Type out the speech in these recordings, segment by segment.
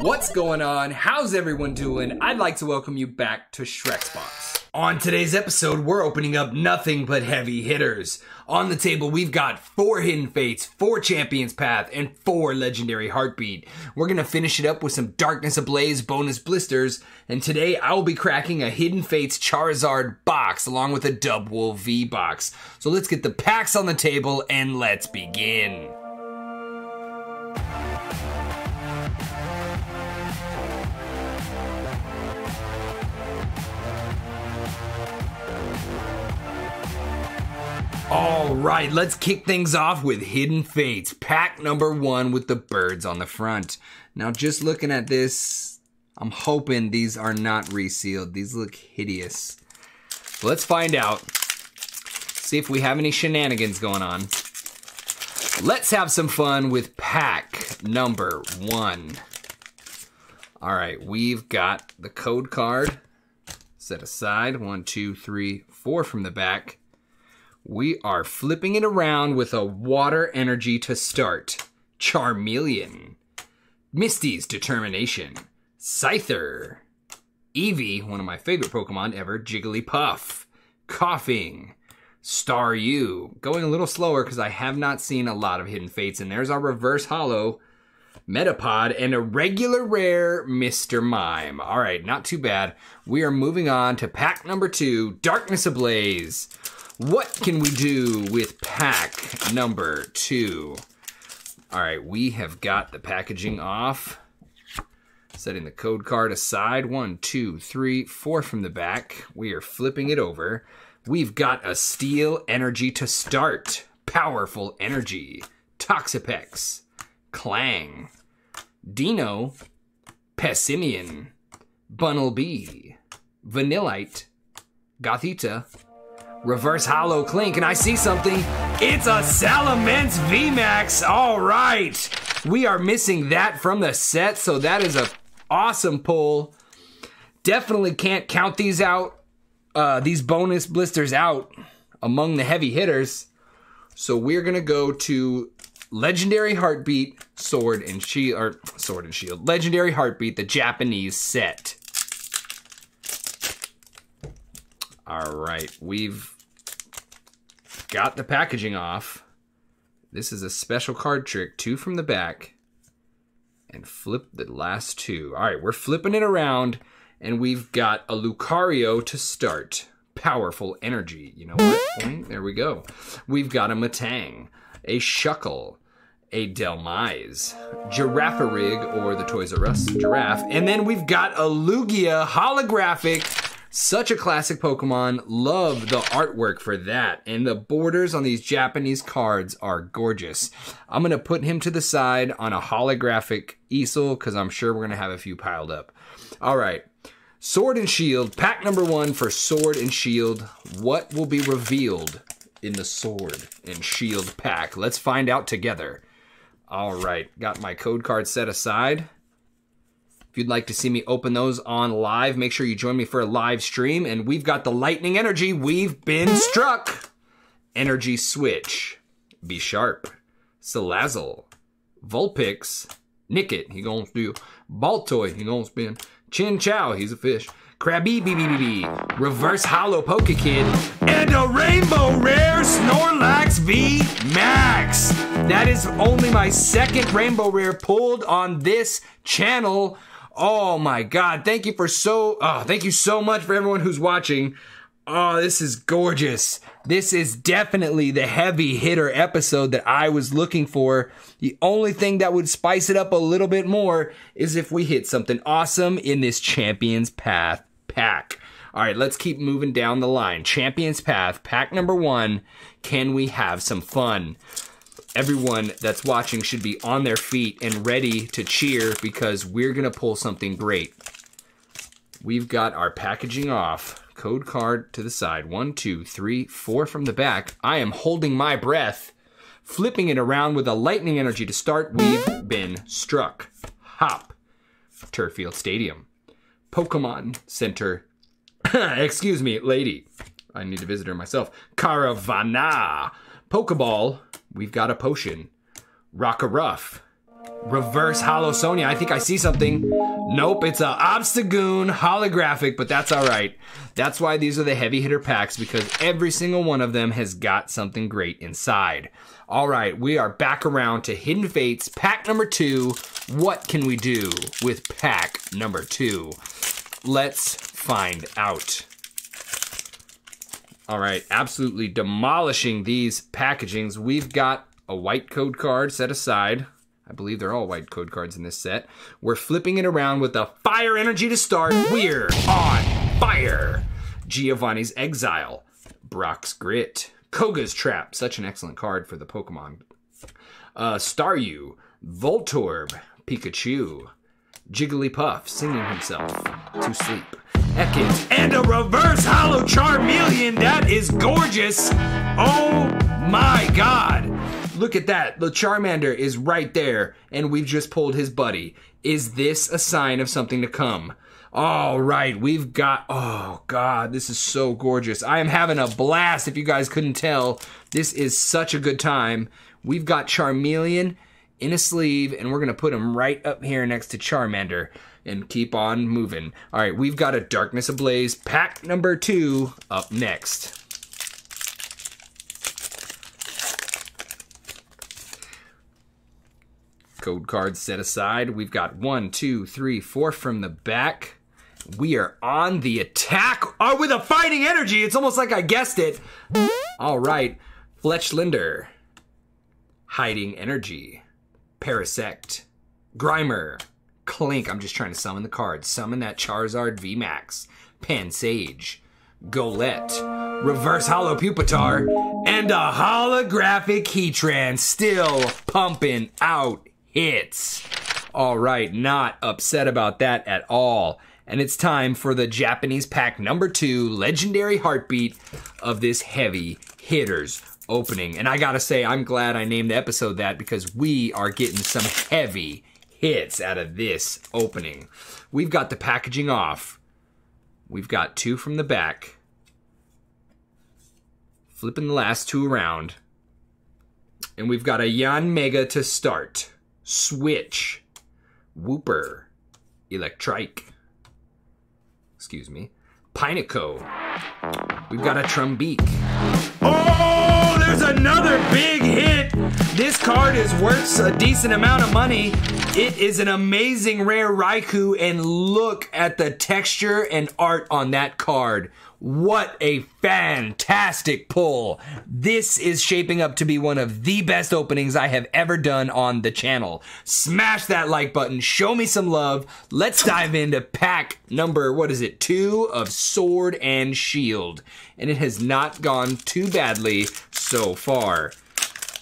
What's going on? How's everyone doing? I'd like to welcome you back to Shrex Box. On today's episode, we're opening up nothing but heavy hitters. On the table, we've got four Hidden Fates, four Champions Path, and four Legendary Heartbeat. We're gonna finish it up with some Darkness Ablaze bonus blisters, and today I will be cracking a Hidden Fates Charizard box along with a Dubwool V box. So let's get the packs on the table and let's begin. All right, let's kick things off with Hidden Fates, pack number one with the birds on the front. Now, just looking at this, I'm hoping these are not resealed. These look hideous. let's find out. See if we have any shenanigans going on. Let's have some fun with pack number one. All right, we've got the code card set aside. One, two, three, four from the back. We are flipping it around with a water energy to start. Charmeleon. Misty's Determination. Scyther. Eevee, one of my favorite Pokemon ever, Jigglypuff. Koffing. Staryu. Going a little slower because I have not seen a lot of Hidden Fates. And there's our reverse hollow. Metapod, and a regular rare Mr. Mime. All right, not too bad. We are moving on to pack number two Darkness Ablaze. What can we do with pack number two? All right, we have got the packaging off. Setting the code card aside. One, two, three, four from the back. We are flipping it over. We've got a steel energy to start. Powerful energy. Toxapex. Klang. Deino. Passimian. Bunnelby. Vanillite. Gothita Reverse Hollow Klink, and I see something. It's a Salamence VMAX. All right. We are missing that from the set, so that is a awesome pull. Definitely can't count these out, uh, these bonus blisters out among the heavy hitters. So we're gonna go to Legendary Heartbeat, Sword and Shield, or Sword and Shield, Legendary Heartbeat, the Japanese set. All right, we've got the packaging off. This is a special card trick, two from the back, and flip the last two. All right, we're flipping it around, and we've got a Lucario to start. Powerful energy. You know what? There we go. We've got a Matang, a Shuckle, a Dhelmise, Girafarig, or the Toys R Us giraffe, and then we've got a Lugia holographic such a classic Pokemon. Love the artwork for that. And the borders on these Japanese cards are gorgeous. I'm going to put him to the side on a holographic easel because I'm sure we're going to have a few piled up. All right. Sword and Shield, pack number one for Sword and Shield. What will be revealed in the Sword and Shield pack? Let's find out together. All right, got my code card set aside. If you'd like to see me open those on live, make sure you join me for a live stream. And we've got the lightning energy. We've been struck. Energy switch. Be sharp. Salazzle. Vulpix. Nickit. He gonna do. Baltoy. He gonna spin. Chinchou. He's a fish. Krabby BBBB. Reverse Hollow Pokekid. And a Rainbow Rare Snorlax V Max. That is only my second Rainbow Rare pulled on this channel. Oh my God. Thank you for so, oh, thank you so much for everyone who's watching. Oh, this is gorgeous. This is definitely the heavy hitter episode that I was looking for. The only thing that would spice it up a little bit more is if we hit something awesome in this Champions Path pack. All right, let's keep moving down the line. Champions Path, pack number one. Can we have some fun? Everyone that's watching should be on their feet and ready to cheer because we're going to pull something great. We've got our packaging off. Code card to the side. One, two, three, four from the back. I am holding my breath, flipping it around with a lightning energy to start. We've been struck. Hop. Turffield Stadium. Pokemon Center. Excuse me, lady. I need to visit her myself. Caravana. Pokeball We've got a potion. Rockruff. Reverse Hollow Sonia. I think I see something. Nope, it's a Obstagoon holographic, but that's all right. That's why these are the heavy hitter packs because every single one of them has got something great inside. All right, we are back around to Hidden Fates, pack number two. What can we do with pack number two? Let's find out. All right, absolutely demolishing these packagings. We've got a white code card set aside. I believe they're all white code cards in this set. We're flipping it around with the fire energy to start. We're on fire. Giovanni's Exile, Brock's Grit, Koga's Trap, such an excellent card for the Pokemon. Uh, Staryu, Voltorb, Pikachu, Jigglypuff singing himself to sleep. And a reverse hollow Charmeleon. That is gorgeous. Oh my god. Look at that. The Charmander is right there, and we've just pulled his buddy. Is this a sign of something to come? All right, we've got. Oh, God, this is so gorgeous. I am having a blast if you guys couldn't tell. This is such a good time. We've got Charmeleon in a sleeve, and we're going to put him right up here next to Charmander and keep on moving. All right, we've got a Darkness Ablaze pack number two up next. Code cards set aside. We've got one, two, three, four from the back. We are on the attack oh, with a fighting energy. It's almost like I guessed it. All right. Fletchinder. Hiding Energy. Parasect. Grimer. Klink. I'm just trying to summon the cards. Summon that Charizard VMAX. Pansage. Golett. Reverse Hollow Pupitar. And a holographic Heatran. Still pumping out hits. All right, not upset about that at all. And it's time for the Japanese pack number two, Legendary Heartbeat of this heavy hitters opening. And I gotta say, I'm glad I named the episode that because we are getting some heavy hits out of this opening. We've got the packaging off. We've got two from the back. Flipping the last two around. And we've got a Yanmega to start. Switch, Wooper. Electrike, excuse me, Pineco. We've got a Trumbeak. Oh, card is worth a decent amount of money. It is an amazing rare Raikou, and look at the texture and art on that card. What a fantastic pull. This is shaping up to be one of the best openings I have ever done on the channel. Smash that like button, show me some love. Let's dive into pack number, what is it, two of Sword and Shield. And it has not gone too badly so far.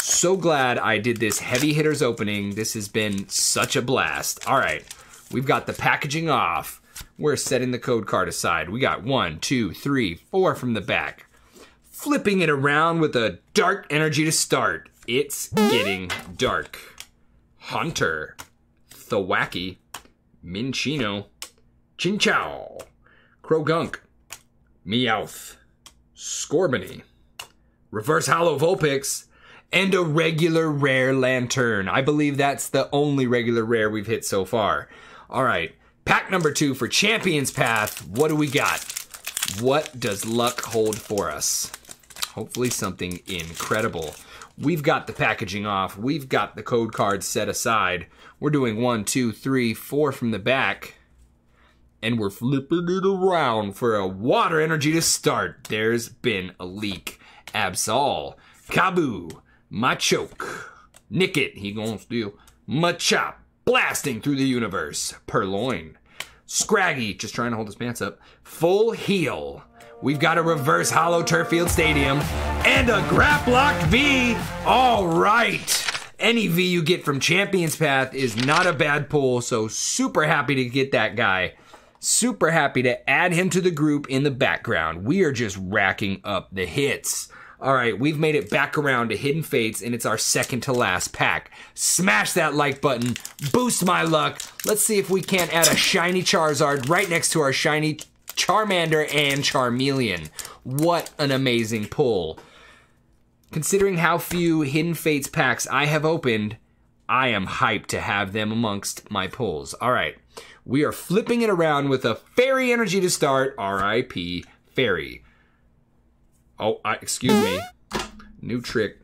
So glad I did this heavy hitters opening. This has been such a blast. All right, we've got the packaging off. We're setting the code card aside. We got one, two, three, four from the back. Flipping it around with a dark energy to start. It's getting dark. Hunter, Thwackey, Minccino, Chinchou, Croagunk, Meowth, Scorbunny, Reverse Hollow Vulpix, and a regular rare Lanturn. I believe that's the only regular rare we've hit so far. All right, Pack number two for Champions Path. What do we got? What does luck hold for us? Hopefully, something incredible. We've got the packaging off. We've got the code cards set aside. We're doing one, two, three, four from the back. And we're flipping it around for a water energy to start. There's been a leak. Absol, Kabu, Machoke, Nickit, he gonna steal, Machop, blasting through the universe. Purrloin. Scraggy, just trying to hold his pants up. Full heal. We've got a reverse hollow Turffield Stadium and a Grapploct V. All right. Any V you get from Champions Path is not a bad pull, so super happy to get that guy. Super happy to add him to the group in the background. We are just racking up the hits. All right, we've made it back around to Hidden Fates, and it's our second to last pack. Smash that like button, boost my luck. Let's see if we can't add a shiny Charizard right next to our shiny Charmander and Charmeleon. What an amazing pull. Considering how few Hidden Fates packs I have opened, I am hyped to have them amongst my pulls. All right. We are flipping it around with a fairy energy to start. R.I.P. Fairy. Oh, I, excuse me. New trick.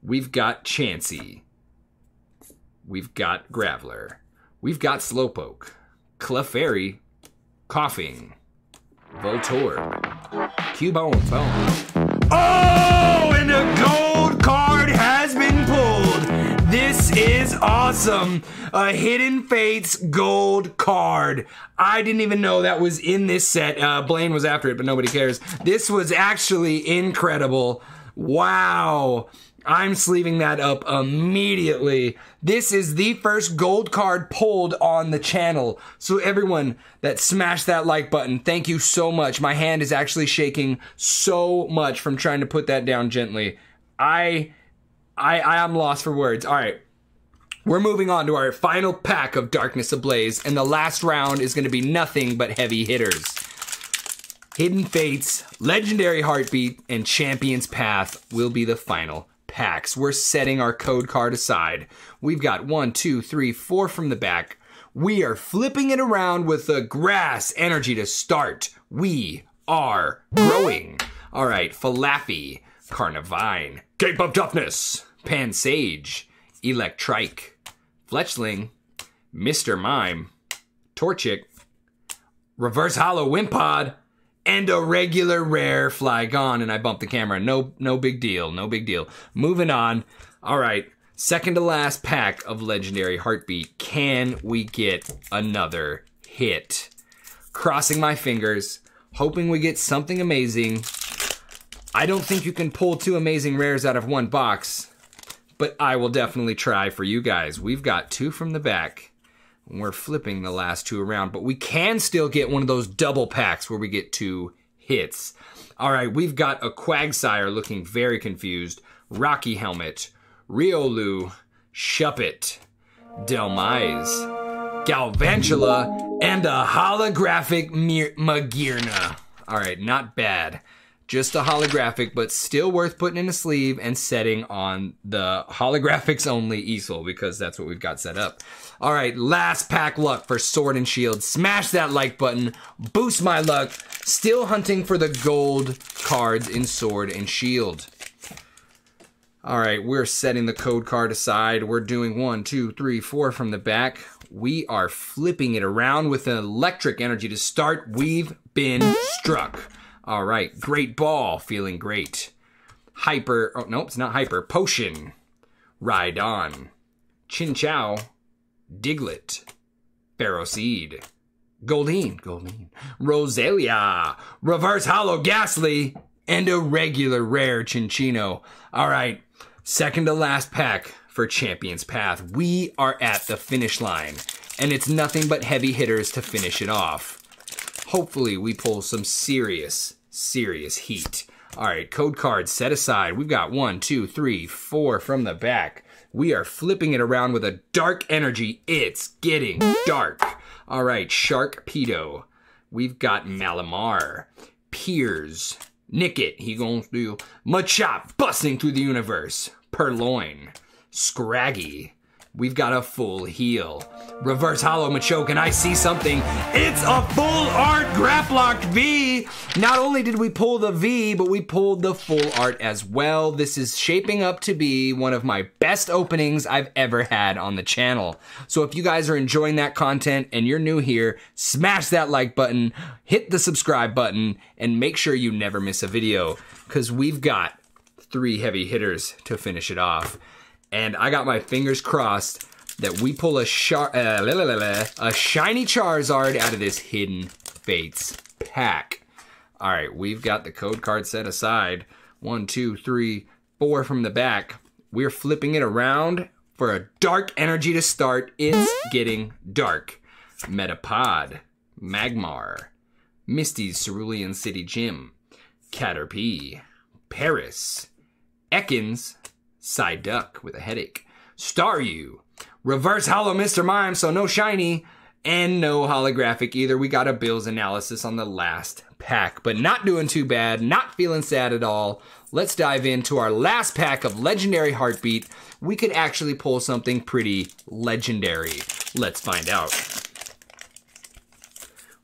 We've got Chansey. We've got Graveler. We've got Slowpoke. Clefairy. Koffing. Voltorb. Cubone. Bone. Oh, and a gold card has been pulled. This is awesome. A Hidden Fates gold card. I didn't even know that was in this set. Uh, Blaine was after it, but nobody cares. This was actually incredible. Wow. I'm sleeving that up immediately. This is the first gold card pulled on the channel. So everyone that smashed that like button, thank you so much. My hand is actually shaking so much from trying to put that down gently. I I I am lost for words. All right. We're moving on to our final pack of Darkness Ablaze, and the last round is going to be nothing but heavy hitters. Hidden Fates, Legendary Heartbeat, and Champion's Path will be the final packs. We're setting our code card aside. We've got one, two, three, four from the back. We are flipping it around with the grass energy to start. We are growing. All right, Falafi, Carnivine, Cape of Toughness, Pansage, Electrike, Fletchling, Mr. Mime, Torchic, Reverse Hollow Wimpod, and a regular rare Flygon. And I bumped the camera. No, no big deal. No big deal. Moving on. All right. Second to last pack of Legendary Heartbeat. Can we get another hit? Crossing my fingers, hoping we get something amazing. I don't think you can pull two amazing rares out of one box, but I will definitely try for you guys. We've got two from the back. We're flipping the last two around, but we can still get one of those double packs where we get two hits. All right, we've got a Quagsire looking very confused, Rocky Helmet, Riolu, Shuppet, Dhelmise, Galvantula, and a holographic Mir- Magearna. All right, not bad. Just a holographic, but still worth putting in a sleeve and setting on the holographics only easel because that's what we've got set up. All right, last pack luck for Sword and Shield. Smash that like button, boost my luck. Still hunting for the gold cards in Sword and Shield. All right, we're setting the code card aside. We're doing one, two, three, four from the back. We are flipping it around with an electric energy to start. We've been struck. All right, great ball, feeling great. Hyper, oh no, it's not hyper. Potion, Ride On, Chinchou, Diglett, Seed, Goldeen, Goldeen, Roselia, Reverse Hollow Gastly, and a regular rare Cinccino. All right, second to last pack for Champion's Path. We are at the finish line, and it's nothing but heavy hitters to finish it off. Hopefully, we pull some serious serious heat. All right, code cards set aside. We've got one, two, three, four from the back. We are flipping it around with a dark energy. It's getting dark. All right, Sharpedo. We've got Malamar, Piers, Nickit. He going through Machop, busting through the universe. Purrloin, Scraggy, We've got a full heal. Reverse Hollow Machoke, and I see something. It's a full art Grapploct V! Not only did we pull the V, but we pulled the full art as well. This is shaping up to be one of my best openings I've ever had on the channel. So if you guys are enjoying that content and you're new here, smash that like button, hit the subscribe button, and make sure you never miss a video, because we've got three heavy hitters to finish it off and I got my fingers crossed that we pull a, shar- uh, la, la, la, a shiny Charizard out of this Hidden Fates pack. All right, we've got the code card set aside. One, two, three, four from the back. We're flipping it around for a dark energy to start. It's getting dark. Metapod, Magmar, Misty's Cerulean City Gym, Caterpie, Paras, Ekans, Psyduck with a headache. Staryu. Reverse Hollow Mr. Mime, so no shiny. And no holographic either. We got a Bills analysis on the last pack, but not doing too bad, not feeling sad at all. let's dive into our last pack of Legendary Heartbeat. We could actually pull something pretty legendary. Let's find out.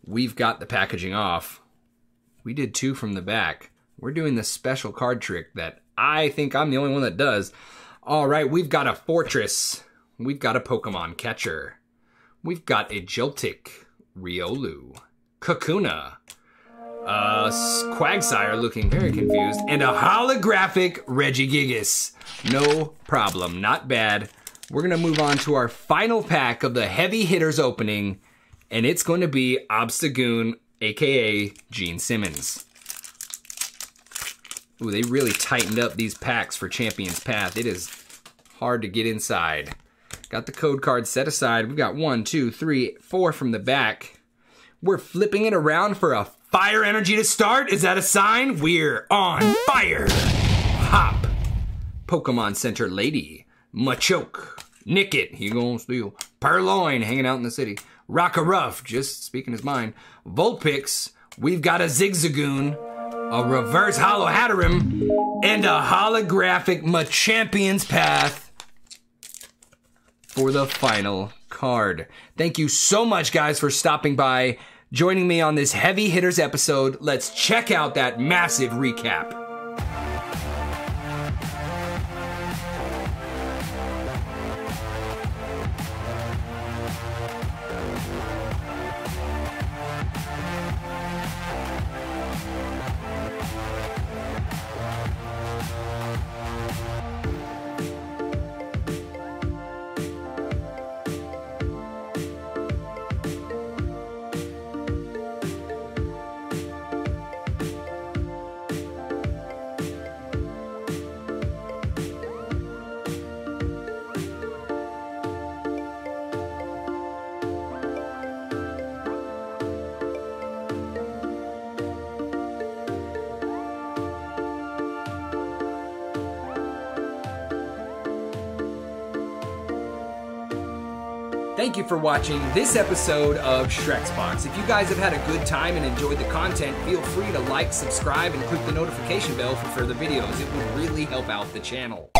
We've got the packaging off. We did two from the back. We're doing the special card trick that I think I'm the only one that does. All right, we've got a Forretress. We've got a Pokemon Catcher. We've got a Joltik, Riolu, Kakuna, uh, Quagsire looking very confused, and a holographic Regigigas. No problem, not bad. We're gonna move on to our final pack of the heavy hitters opening, and it's going to be Obstagoon, aka Gene Simmons. Ooh, they really tightened up these packs for Champion's Path. It is hard to get inside. Got the code card set aside. We've got one, two, three, four from the back. We're flipping it around for a fire energy to start. Is that a sign? We're on fire. Hop. Pokemon Center Lady. Machoke. Nickit. He gonna steal. Purrloin. hanging out in the city. Rockruff. Just speaking his mind. Vulpix. We've got a Zigzagoon. A reverse hollow Hatterene. And a holographic Machampion's Path for the final card. Thank you so much, guys, for stopping by, joining me on this heavy hitters episode. Let's check out that massive recap. Thank you for watching this episode of Shrex Box. If you guys have had a good time and enjoyed the content, feel free to like, subscribe, and click the notification bell for further videos. It would really help out the channel.